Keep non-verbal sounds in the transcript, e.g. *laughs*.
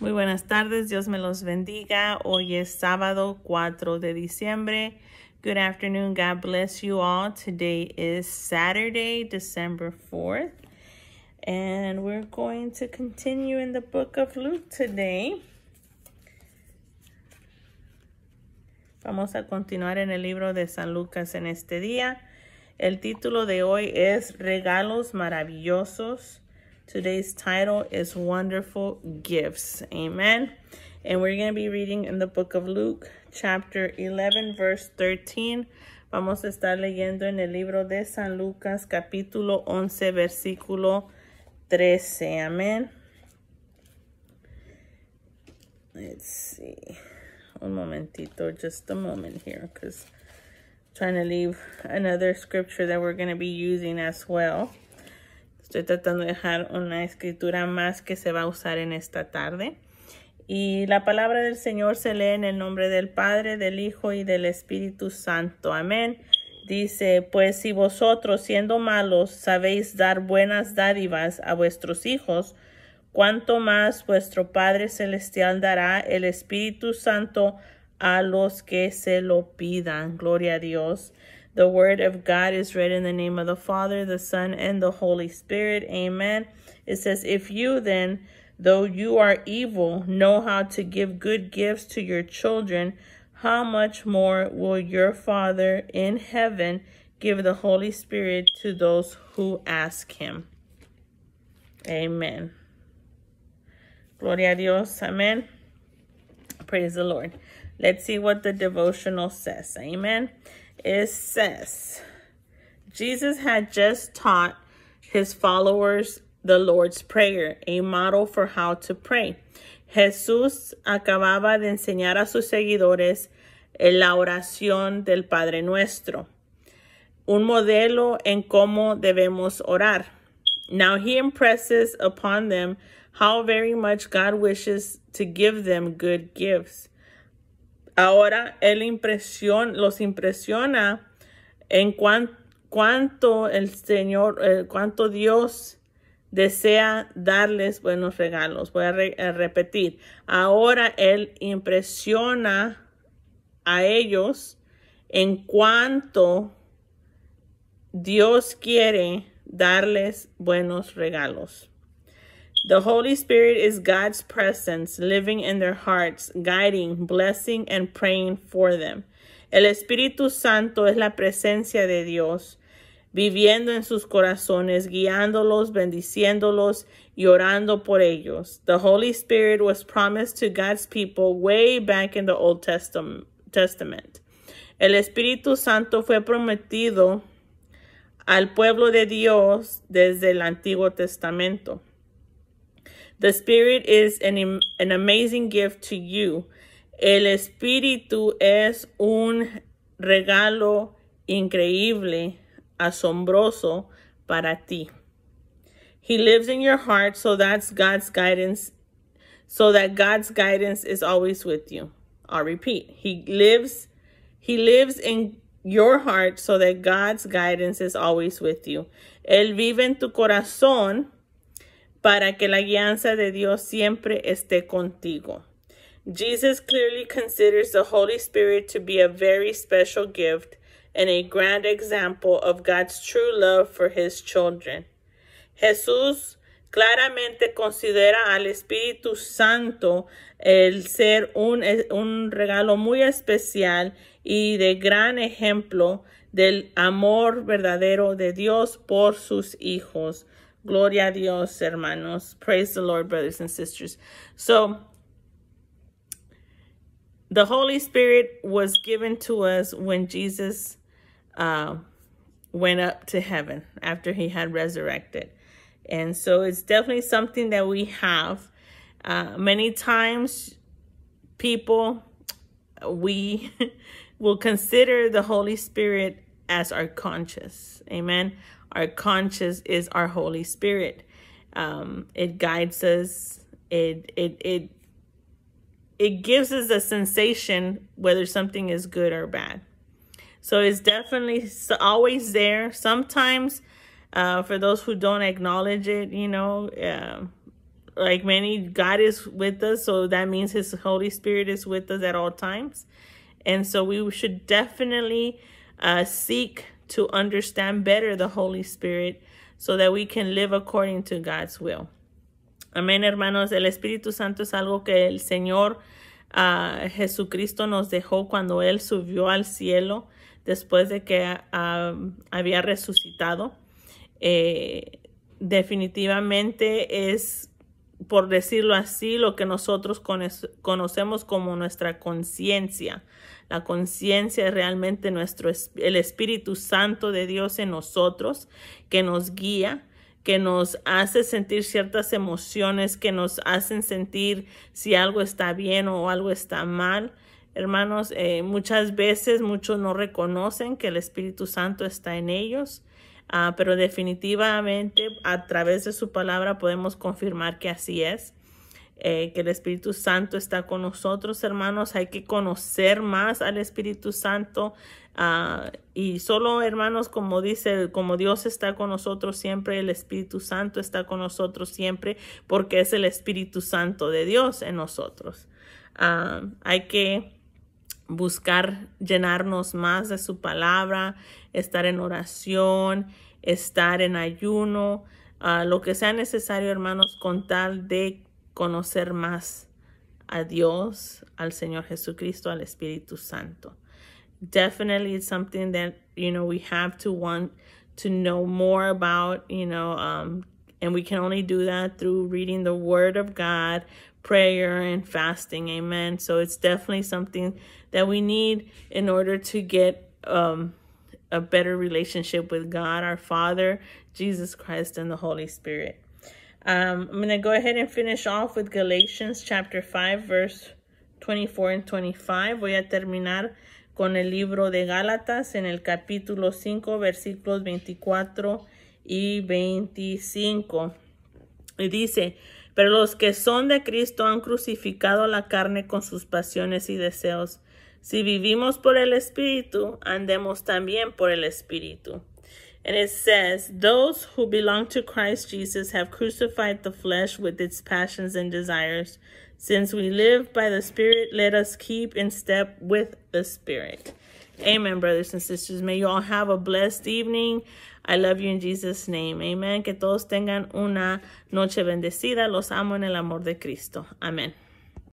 Muy buenas tardes, Dios me los bendiga. Hoy es sábado 4 de diciembre. Good afternoon, God bless you all. Today is Saturday, December 4th. And we're going to continue in the book of Luke today. Vamos a continuar en el libro de San Lucas en este día. El título de hoy es Regalos Maravillosos. Today's title is Wonderful Gifts. Amen. And we're going to be reading in the book of Luke, chapter 11, verse 13. Vamos a estar leyendo en el libro de San Lucas, capítulo 11, versículo 13. Amen. Let's see. Un momentito, just a moment here, because trying to leave another scripture that we're going to be using as well. Estoy tratando de dejar una escritura más que se va a usar en esta tarde. Y la palabra del Señor se lee en el nombre del Padre, del Hijo y del Espíritu Santo. Amén. Dice, pues si vosotros siendo malos sabéis dar buenas dádivas a vuestros hijos, cuánto más vuestro Padre Celestial dará el Espíritu Santo a los que se lo pidan. Gloria a Dios. The word of God is read in the name of the Father, the Son, and the Holy Spirit. Amen. It says, If you then, though you are evil, know how to give good gifts to your children, how much more will your Father in heaven give the Holy Spirit to those who ask him? Amen. Gloria a Dios. Amen. Praise the Lord. Let's see what the devotional says. Amen it says, Jesus had just taught his followers the Lord's Prayer, a model for how to pray. Jesús acababa de enseñar a sus seguidores la oración del Padre Nuestro, un modelo en cómo debemos orar. Now he impresses upon them how very much God wishes to give them good gifts. Ahora él impresión, los impresiona en cuanto el Señor, eh, Dios desea darles buenos regalos. Voy a, a, repetir. Ahora Él impresiona a ellos en cuanto Dios quiere darles buenos regalos. The Holy Spirit is God's presence living in their hearts, guiding, blessing, and praying for them. El Espíritu Santo es la presencia de Dios, viviendo en sus corazones, guiándolos, bendiciéndolos y orando por ellos. The Holy Spirit was promised to God's people way back in the Old Testament. El Espíritu Santo fue prometido al pueblo de Dios desde el Antiguo Testamento. The Spirit is an, an amazing gift to you. El Espíritu es un regalo increíble, asombroso para ti. He lives in your heart, so that's God's guidance, so that God's guidance is always with you. I'll repeat. He lives, he lives in your heart so that God's guidance is always with you. Él vive en tu corazón para que la guianza de Dios siempre esté contigo. Jesus clearly considers the Holy Spirit to be a very special gift and a grand example of God's true love for his children. Jesús claramente considera al Espíritu Santo el ser un, un regalo muy especial y de gran ejemplo del amor verdadero de Dios por sus hijos. Gloria a Dios, hermanos. Praise the Lord, brothers and sisters. So, the Holy Spirit was given to us when Jesus uh, went up to heaven after he had resurrected. And so it's definitely something that we have. Uh, many times people, we *laughs* will consider the Holy Spirit as our conscious. Amen. Our conscious is our Holy Spirit. Um, it guides us. It it it it gives us a sensation whether something is good or bad. So it's definitely always there. Sometimes, uh, for those who don't acknowledge it, you know, uh, like many, God is with us, so that means His Holy Spirit is with us at all times. And so we should definitely uh, seek to understand better the Holy Spirit so that we can live according to God's will. Amén, hermanos. El Espíritu Santo es algo que el Señor uh, Jesucristo nos dejó cuando Él subió al cielo después de que uh, había resucitado. Eh, definitivamente es, por decirlo así, lo que nosotros conocemos como nuestra conciencia. La conciencia es realmente nuestro, el Espíritu Santo de Dios en nosotros que nos guía, que nos hace sentir ciertas emociones, que nos hacen sentir si algo está bien o algo está mal. Hermanos, eh, muchas veces muchos no reconocen que el Espíritu Santo está en ellos Ah, pero definitivamente a través de su palabra podemos confirmar que así es. Eh, que el Espíritu Santo está con nosotros, hermanos. Hay que conocer más al Espíritu Santo. Ah, y solo, hermanos, como dice, como Dios está con nosotros siempre, el Espíritu Santo está con nosotros siempre, porque es el Espíritu Santo de Dios en nosotros. Ah, hay que buscar llenarnos más de su palabra, estar en oración, estar en ayuno, uh, lo que sea necesario, hermanos, con tal de conocer más a Dios, al Señor Jesucristo, al Espíritu Santo. Definitely it's something that, you know, we have to want to know more about, you know, um, and we can only do that through reading the Word of God, prayer, and fasting. Amen. So it's definitely something that we need in order to get um, a better relationship with God, our Father, Jesus Christ, and the Holy Spirit. Um, I'm going to go ahead and finish off with Galatians chapter 5, verse 24 and 25. Voy a terminar con el libro de Gálatas en el capítulo 5, versículos 24 y 25. Y dice, pero los que son de Cristo han crucificado la carne con sus pasiones y deseos. Si vivimos por el Espíritu, andemos también por el Espíritu. And it says, Those who belong to Christ Jesus have crucified the flesh with its passions and desires. Since we live by the Spirit, let us keep in step with the Spirit. Amen, brothers and sisters. May you all have a blessed evening. I love you in Jesus' name. Amen. Que todos tengan una noche bendecida. Los amo en el amor de Cristo. Amén.